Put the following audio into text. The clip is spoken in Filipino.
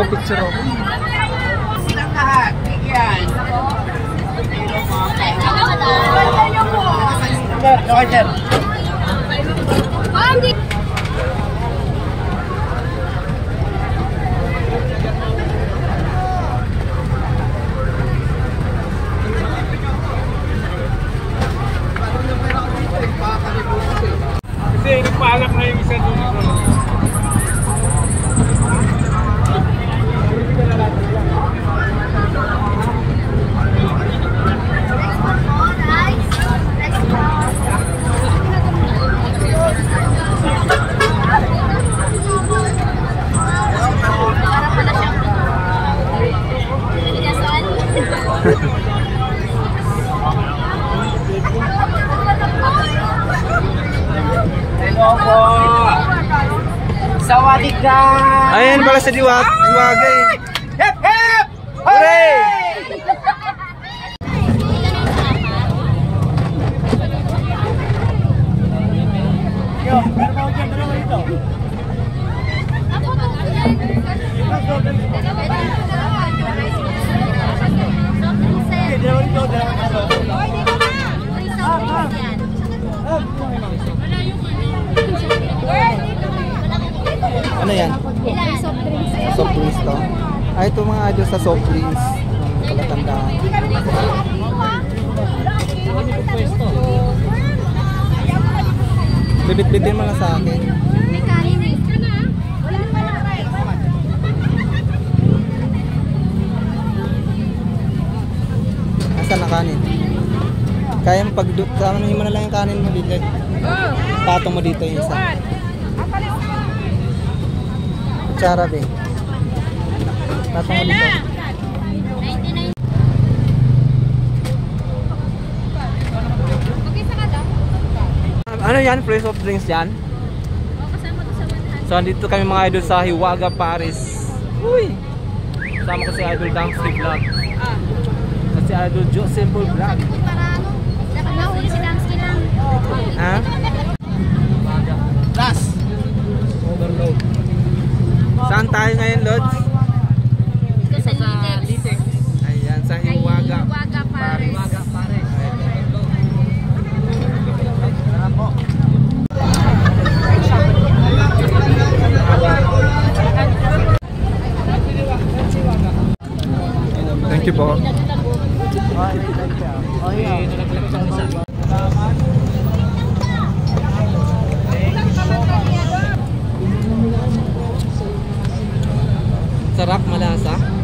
Magpicture ako. Silang lahat, bigyan. Okay, sir. Okay, sir. Sawadee ka. Ayan pala sa diwag, diwagay. Hep, hep! Hooray! Ano yan? Soft drinks to. Ay, ito mga idol sa soft drinks. Ang palatandaan. Bibit-bitin mo lang sa akin. Asan na kanin? Kaya mo pag samahin mo na lang yung kanin mo dito. Patong mo dito yung isa. Kutsara be. Patong mo dito. Ano yan? Free soft drinks yan? So, andito kami mga idol sa Hiwaga, Paris. Uy! Kasama ko si Idol Dangsley Vlog. At si Idol Joe Simple Vlog. Ha? Last. Overload. Saan tayo ngayon, Lods? Ayan, sa Hiwaga. Paris. Thank you po. Sarap, malasa.